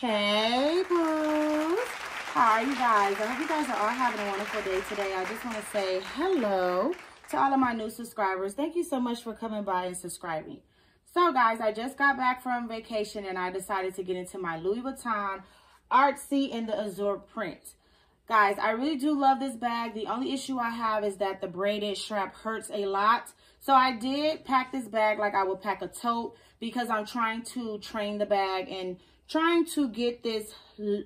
Hey, boos. How are you guys? I hope you guys are all having a wonderful day today. I just want to say hello to all of my new subscribers. Thank you so much for coming by and subscribing. So, guys, I just got back from vacation and I decided to get into my Louis Vuitton Artsy in the Azur print. Guys, I really do love this bag. The only issue I have is that the braided strap hurts a lot. So I did pack this bag like I would pack a tote because I'm trying to train the bag and trying to get this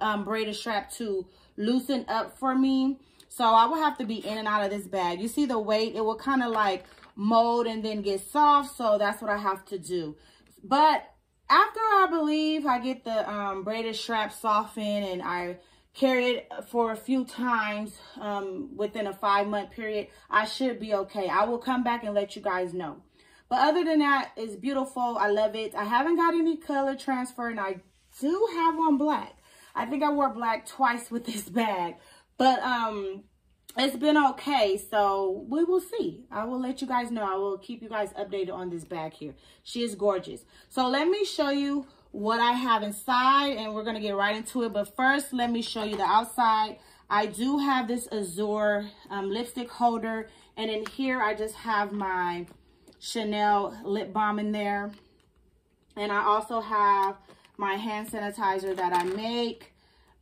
um, braided strap to loosen up for me. So I will have to be in and out of this bag. You see the weight, it will kind of like mold and then get soft. So that's what I have to do. But after I believe I get the um, braided strap softened and I carry it for a few times um, within a five month period, I should be okay. I will come back and let you guys know. But other than that, it's beautiful. I love it. I haven't got any color transfer and I do have on black. I think I wore black twice with this bag. But um, it's been okay. So we will see. I will let you guys know. I will keep you guys updated on this bag here. She is gorgeous. So let me show you what I have inside and we're going to get right into it. But first, let me show you the outside. I do have this Azur um, lipstick holder. And in here, I just have my Chanel lip balm in there. And I also have my hand sanitizer that I make.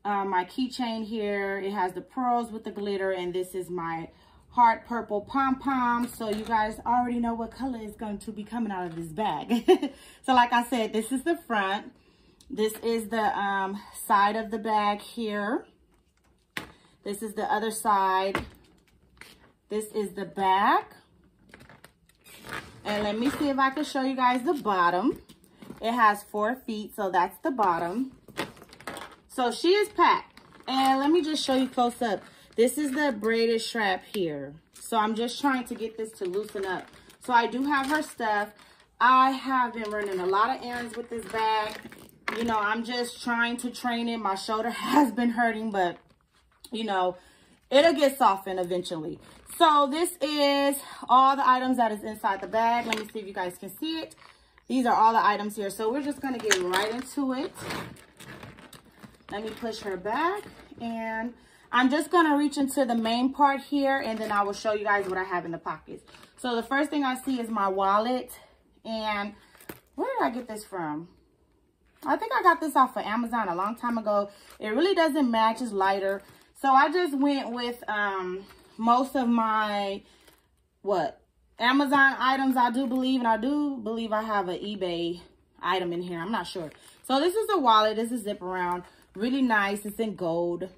Um, my keychain here, it has the pearls with the glitter, and this is my heart purple pom-pom. So you guys already know what color is going to be coming out of this bag. so like I said, this is the front. This is the um, side of the bag here. This is the other side. This is the back. And let me see if I can show you guys the bottom. It has four feet, so that's the bottom. So she is packed. And let me just show you close up. This is the braided strap here. So I'm just trying to get this to loosen up. So I do have her stuff. I have been running a lot of errands with this bag. You know, I'm just trying to train it. My shoulder has been hurting, but, you know, it'll get softened eventually. So this is all the items that is inside the bag. Let me see if you guys can see it. These are all the items here. So we're just going to get right into it. Let me push her back. And I'm just going to reach into the main part here. And then I will show you guys what I have in the pockets. So the first thing I see is my wallet. And where did I get this from? I think I got this off of Amazon a long time ago. It really doesn't match. It's lighter. So I just went with um, most of my, what, Amazon items, I do believe, and I do believe I have an eBay item in here. I'm not sure. So this is a wallet. This is zip around. Really nice. It's in gold,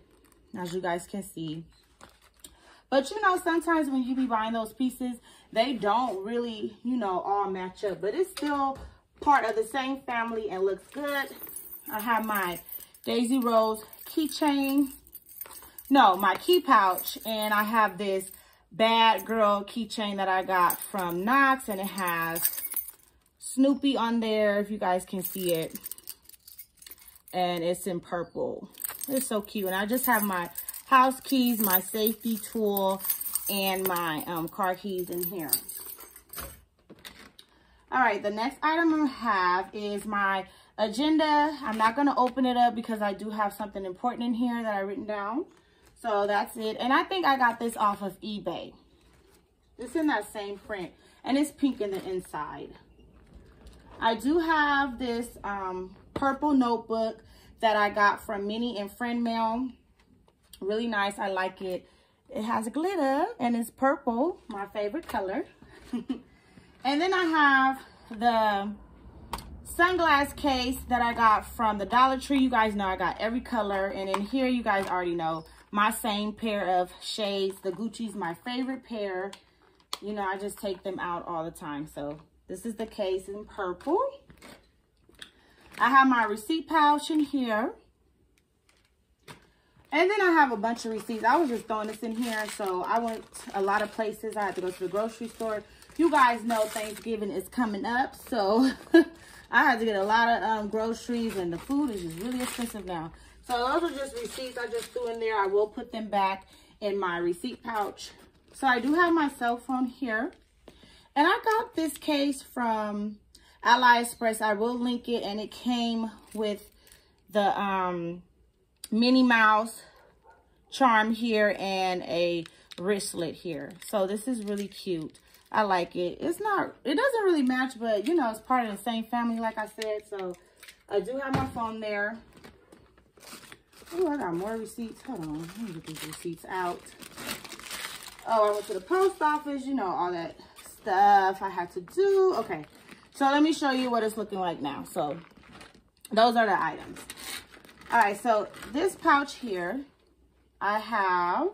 as you guys can see. But, you know, sometimes when you be buying those pieces, they don't really, you know, all match up. But it's still part of the same family and looks good. I have my Daisy Rose keychain. No, my key pouch. And I have this bad girl keychain that I got from Knox and it has Snoopy on there if you guys can see it. And it's in purple. It's so cute. And I just have my house keys my safety tool and my um, car keys in here. All right the next item I have is my agenda. I'm not going to open it up because I do have something important in here that I written down so that's it. And I think I got this off of eBay. It's in that same print. And it's pink in the inside. I do have this um, purple notebook that I got from Minnie and Friend Mail. Really nice. I like it. It has glitter and it's purple, my favorite color. and then I have the sunglass case that I got from the Dollar Tree. You guys know I got every color. And in here, you guys already know my same pair of shades. The Gucci's my favorite pair. You know, I just take them out all the time. So this is the case in purple. I have my receipt pouch in here. And then I have a bunch of receipts. I was just throwing this in here. So I went a lot of places. I had to go to the grocery store. You guys know Thanksgiving is coming up. So I had to get a lot of um, groceries. And the food is just really expensive now. So those are just receipts I just threw in there. I will put them back in my receipt pouch. So I do have my cell phone here. And I got this case from AliExpress. I will link it. And it came with the um, Minnie Mouse charm here and a wristlet here. So this is really cute. I like it. It's not, it doesn't really match, but you know, it's part of the same family, like I said. So I do have my phone there. Oh, I got more receipts. Hold on. Let me get these receipts out. Oh, I went to the post office. You know, all that stuff I had to do. Okay. So let me show you what it's looking like now. So those are the items. All right. So this pouch here, I have,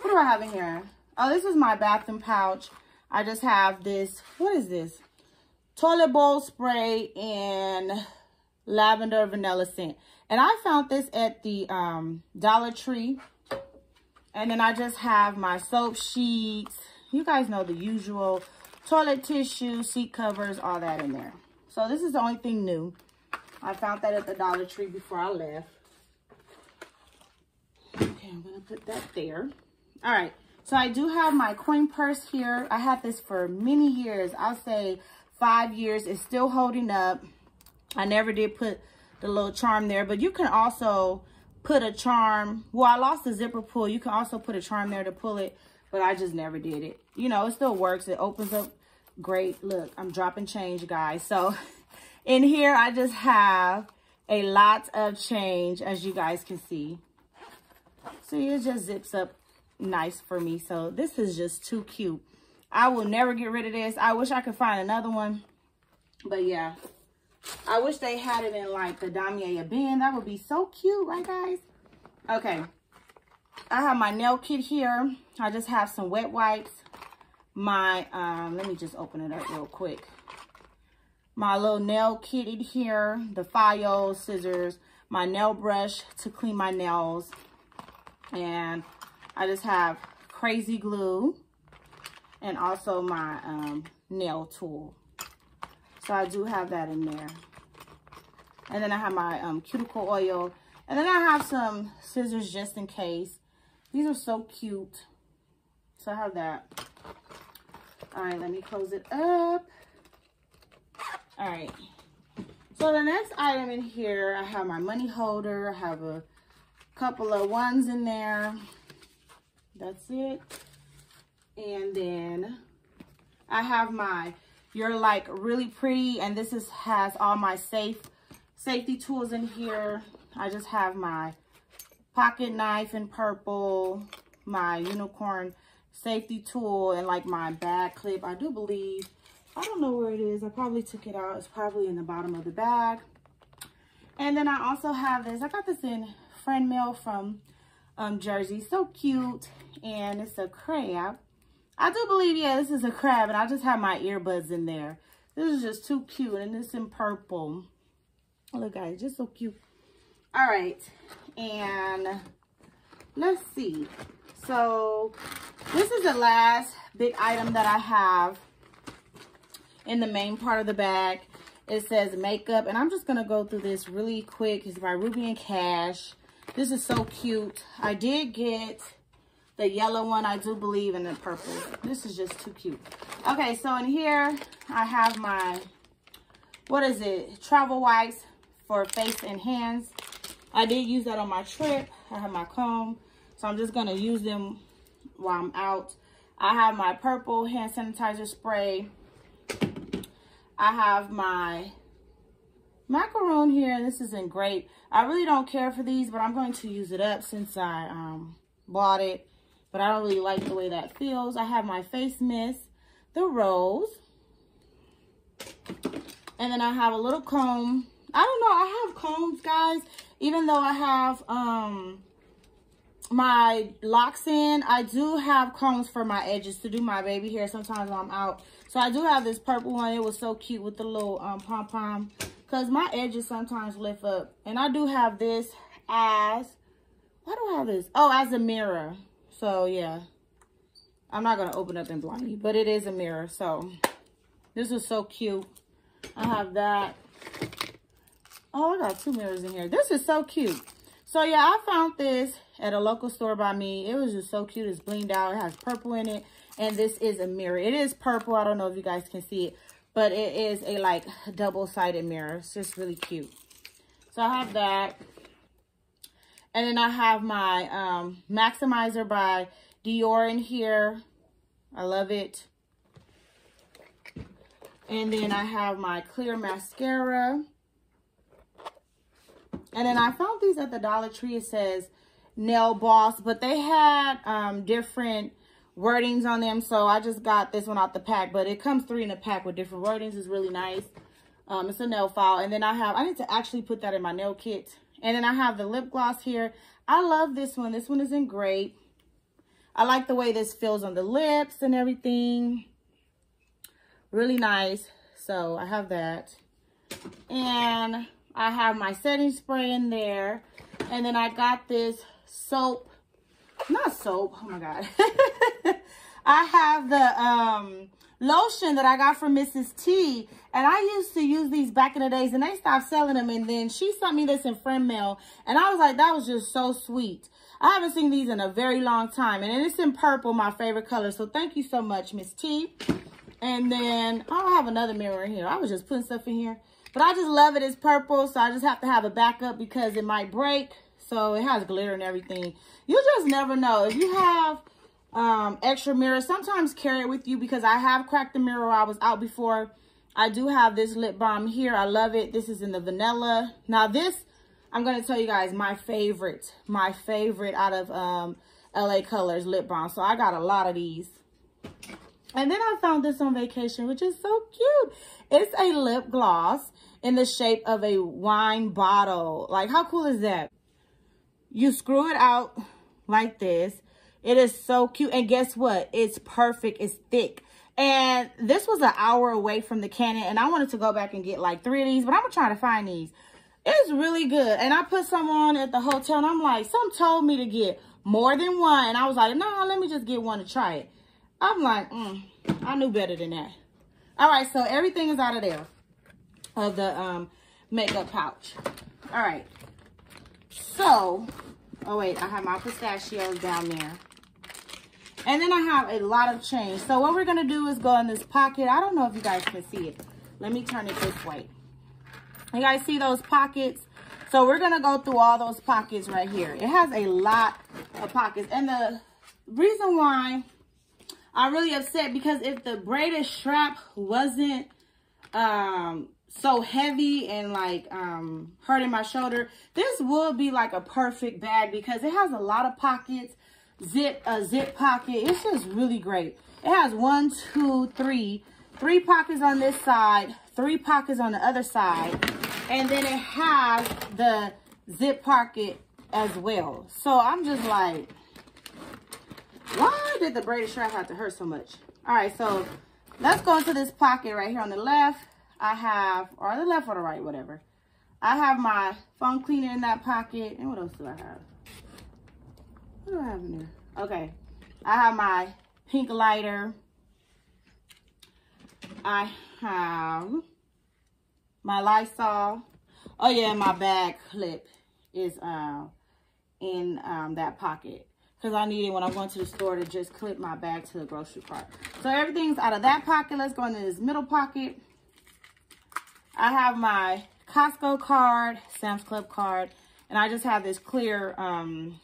what do I have in here? Oh, this is my bathroom pouch. I just have this, what is this? Toilet bowl spray and lavender vanilla scent. And I found this at the um, Dollar Tree. And then I just have my soap sheets. You guys know the usual toilet tissue, seat covers, all that in there. So this is the only thing new. I found that at the Dollar Tree before I left. Okay, I'm going to put that there. All right. So I do have my coin purse here. I had this for many years. I'll say five years. It's still holding up. I never did put the little charm there. But you can also put a charm. Well, I lost the zipper pull. You can also put a charm there to pull it. But I just never did it. You know, it still works. It opens up great. Look, I'm dropping change, guys. So in here, I just have a lot of change, as you guys can see. See, it just zips up nice for me. So this is just too cute. I will never get rid of this. I wish I could find another one. But yeah, I wish they had it in like the Damier Ebene. That would be so cute, right guys? Okay. I have my nail kit here. I just have some wet wipes. My, um, let me just open it up real quick. My little nail kit in here. The file, scissors, my nail brush to clean my nails. And I just have crazy glue and also my um, nail tool. So I do have that in there. And then I have my um, cuticle oil. And then I have some scissors just in case. These are so cute. So I have that. All right, let me close it up. All right. So the next item in here, I have my money holder. I have a couple of ones in there. That's it. And then I have my you're like really pretty and this is has all my safe safety tools in here. I just have my pocket knife in purple my unicorn safety tool and like my bag clip. I do believe i don't know where it is. I probably took it out. It's probably in the bottom of the bag. And then i also have this. I got this in friend mail from um jersey. So cute and it's a crab I do believe, yeah, this is a crab, and I just have my earbuds in there. This is just too cute, and it's in purple. Look, guys, just so cute. All right, and let's see. So, this is the last big item that I have in the main part of the bag. It says makeup, and I'm just going to go through this really quick. It's by Ruby and Cash. This is so cute. I did get the yellow one, I do believe, and the purple. This is just too cute. Okay, so in here, I have my, what is it? Travel wipes for face and hands. I did use that on my trip. I have my comb. So I'm just going to use them while I'm out. I have my purple hand sanitizer spray. I have my macaron here. This is in grape. I really don't care for these, but I'm going to use it up since I um, bought it but I don't really like the way that feels. I have my face mist, the rose, and then I have a little comb. I don't know, I have combs, guys, even though I have um my locks in, I do have combs for my edges to do my baby hair sometimes when I'm out. So I do have this purple one. It was so cute with the little um, pom-pom because my edges sometimes lift up. And I do have this as, why do I have this? Oh, as a mirror. So yeah, I'm not to open up and blind you, but it is a mirror. So this is so cute. I have that. Oh, I got two mirrors in here. This is so cute. So yeah, I found this at a local store by me. It was just so cute. It's blinged out. It has purple in it. And this is a mirror. It is purple. I don't know if you guys can see it. But it is a like double-sided mirror. It's just really cute. So I have that. And then I have my um, Maximizer by Dior in here. I love it. And then I have my clear mascara. And then I found these at the Dollar Tree. It says Nail Boss, but they had um, different wordings on them. So I just got this one out the pack, but it comes three in a pack with different wordings. It's really nice. Um, it's a nail file. And then I have, I need to actually put that in my nail kit. And then I have the lip gloss here. I love this one. This one is in great. I like the way this feels on the lips and everything. Really nice. So I have that. And I have my setting spray in there. And then I got this soap. Not soap. Oh my God. I have the um, lotion that I got from Mrs. T. And I used to use these back in the days and they stopped selling them. And then she sent me this in friend mail. And I was like, that was just so sweet. I haven't seen these in a very long time. And it's in purple, my favorite color. So thank you so much, Miss T. And then I have another mirror in here. I was just putting stuff in here. But I just love it. It's purple. So I just have to have a backup because it might break. So it has glitter and everything. You just never know. If you have um, extra mirror. Sometimes carry it with you because I have cracked the mirror I was out before. I do have this lip balm here. I love it. This is in the vanilla. Now this, I'm going to tell you guys my favorite, my favorite out of um, LA Colors lip balm. So I got a lot of these. And then I found this on vacation, which is so cute. It's a lip gloss in the shape of a wine bottle. Like, how cool is that? You screw it out like this it is so cute. And guess what? It's perfect. It's thick. And this was an hour away from the Canon. And I wanted to go back and get like three of these. But I'm going to try to find these. It's really good. And I put some on at the hotel. And I'm like, some told me to get more than one. And I was like, no, let me just get one to try it. I'm like, mm, I knew better than that. All right, so everything is out of there. Of the um, makeup pouch. All right. So, oh wait, I have my pistachios down there. And then I have a lot of change. So what we're going to do is go in this pocket. I don't know if you guys can see it. Let me turn it this way. You guys see those pockets? So we're going to go through all those pockets right here. It has a lot of pockets. And the reason why I'm really upset because if the braided strap wasn't um, so heavy and like um, hurting my shoulder, this would be like a perfect bag because it has a lot of pockets zip, a zip pocket. It's just really great. It has one, two, three, three pockets on this side, three pockets on the other side. And then it has the zip pocket as well. So I'm just like, why did the braided strap have to hurt so much? All right, so let's go into this pocket right here on the left. I have, or the left or the right, whatever. I have my phone cleaner in that pocket. And what else do I have? What do I have in there? Okay. I have my pink lighter. I have my Lysol. Oh yeah, my bag clip is uh, in um, that pocket. Because I need it when I'm going to the store to just clip my bag to the grocery cart. So everything's out of that pocket. Let's go into this middle pocket. I have my Costco card, Sam's Club card, and I just have this clear um,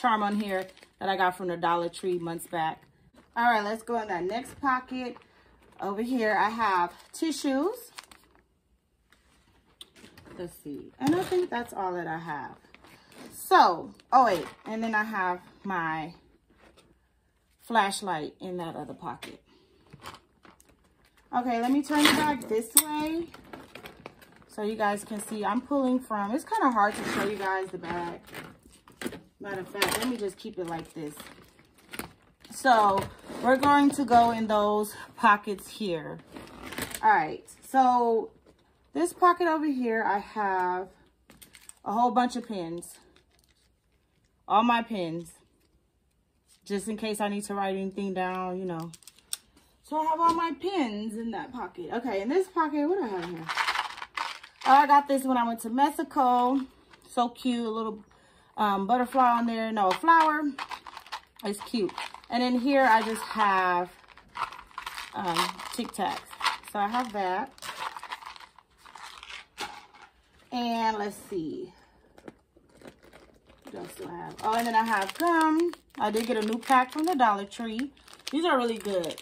charm on here that I got from the Dollar Tree months back. All right, let's go in that next pocket. Over here, I have tissues. Let's see. And I think that's all that I have. So, oh wait, and then I have my flashlight in that other pocket. Okay, let me turn it back this way so you guys can see. I'm pulling from, it's kind of hard to show you guys the bag. Matter of fact, let me just keep it like this. So we're going to go in those pockets here. All right, so this pocket over here, I have a whole bunch of pins. All my pins. Just in case I need to write anything down, you know. So I have all my pins in that pocket. Okay, in this pocket, what do I have here? Oh, I got this when I went to Mexico. So cute, a little um, butterfly on there. No, flower. It's cute. And in here, I just have um, Tic Tacs. So I have that. And let's see. What else do I have? Oh, and then I have gum. I did get a new pack from the Dollar Tree. These are really good.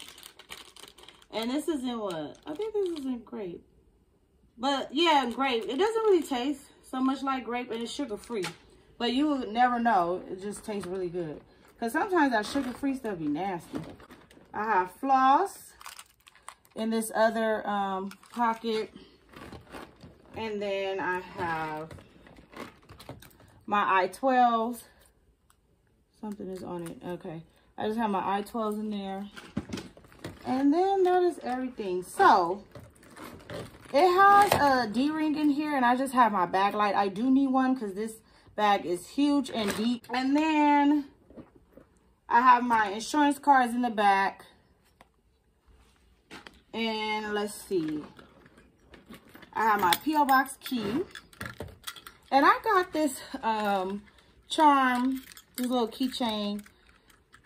And this is in what? I think this is in grape. But yeah, grape. It doesn't really taste so much like grape and it's sugar free. But you would never know. It just tastes really good. Because sometimes that sugar free stuff be nasty. I have floss in this other um, pocket. And then I have my I-12s. Something is on it. Okay. I just have my I-12s in there. And then that is everything. So, it has a D-ring in here. And I just have my bag light. I do need one because this bag is huge and deep. And then I have my insurance cards in the back. And let's see. I have my P.O. Box key. And I got this um, charm, this little keychain.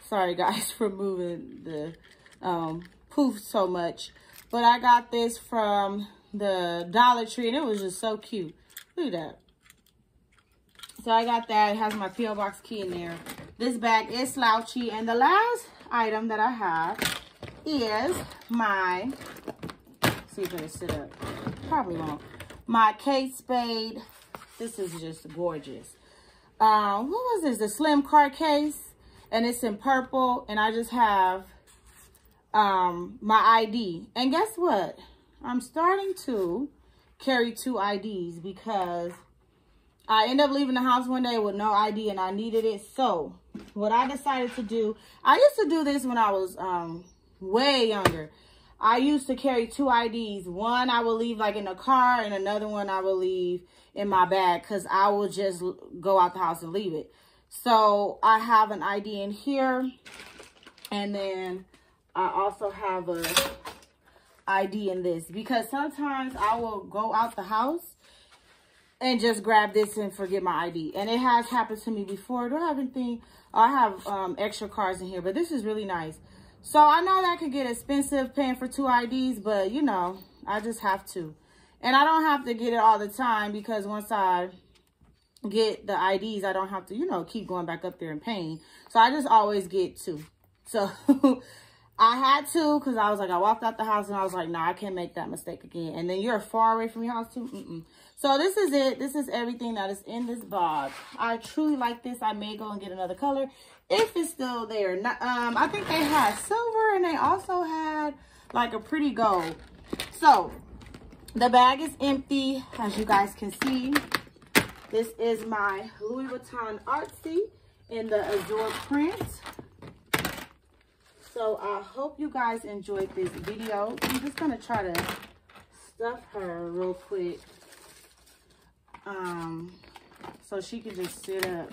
Sorry, guys, for moving the um, poof so much. But I got this from the Dollar Tree, and it was just so cute. Look at that. So I got that. It has my P.O. Box key in there. This bag is slouchy. And the last item that I have is my, see if I can sit up. Probably won't. My Kate Spade. This is just gorgeous. Um, what was this? The slim card case. And it's in purple. And I just have um, my ID. And guess what? I'm starting to carry two IDs because I end up leaving the house one day with no ID and I needed it. So what I decided to do, I used to do this when I was um, way younger. I used to carry two IDs. One I will leave like in the car and another one I will leave in my bag because I will just go out the house and leave it. So I have an ID in here and then I also have a ID in this because sometimes I will go out the house and just grab this and forget my ID. And it has happened to me before. I have anything? I have um, extra cards in here, but this is really nice. So I know that could get expensive paying for two IDs, but you know, I just have to. And I don't have to get it all the time because once I get the IDs, I don't have to, you know, keep going back up there and paying. So I just always get two. So I had to because I was like, I walked out the house and I was like, nah, I can't make that mistake again. And then you're far away from your house too. Mm -mm. So this is it. This is everything that is in this box. I truly like this. I may go and get another color if it's still there. Um, I think they had silver and they also had like a pretty gold. So the bag is empty, as you guys can see. This is my Louis Vuitton Artsy in the Azur print. So I hope you guys enjoyed this video. I'm just going to try to stuff her real quick um, so she can just sit up.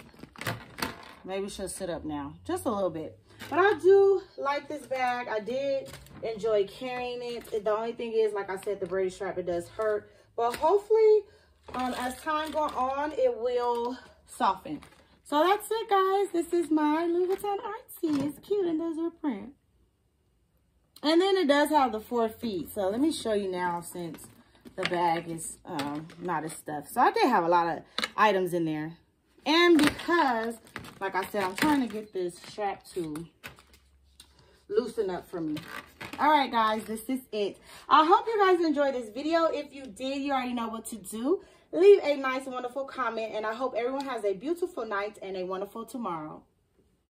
Maybe she'll sit up now, just a little bit. But I do like this bag. I did enjoy carrying it. The only thing is, like I said, the braided strap, it does hurt. But hopefully, um, as time goes on, it will soften. So that's it, guys. This is my Louis Vuitton Artsy. It's cute and does a print. And then it does have the four feet. So let me show you now since the bag is um, not as stuffed. So I did have a lot of items in there. And because, like I said, I'm trying to get this strap to loosen up for me. All right, guys, this is it. I hope you guys enjoyed this video. If you did, you already know what to do. Leave a nice, wonderful comment, and I hope everyone has a beautiful night and a wonderful tomorrow.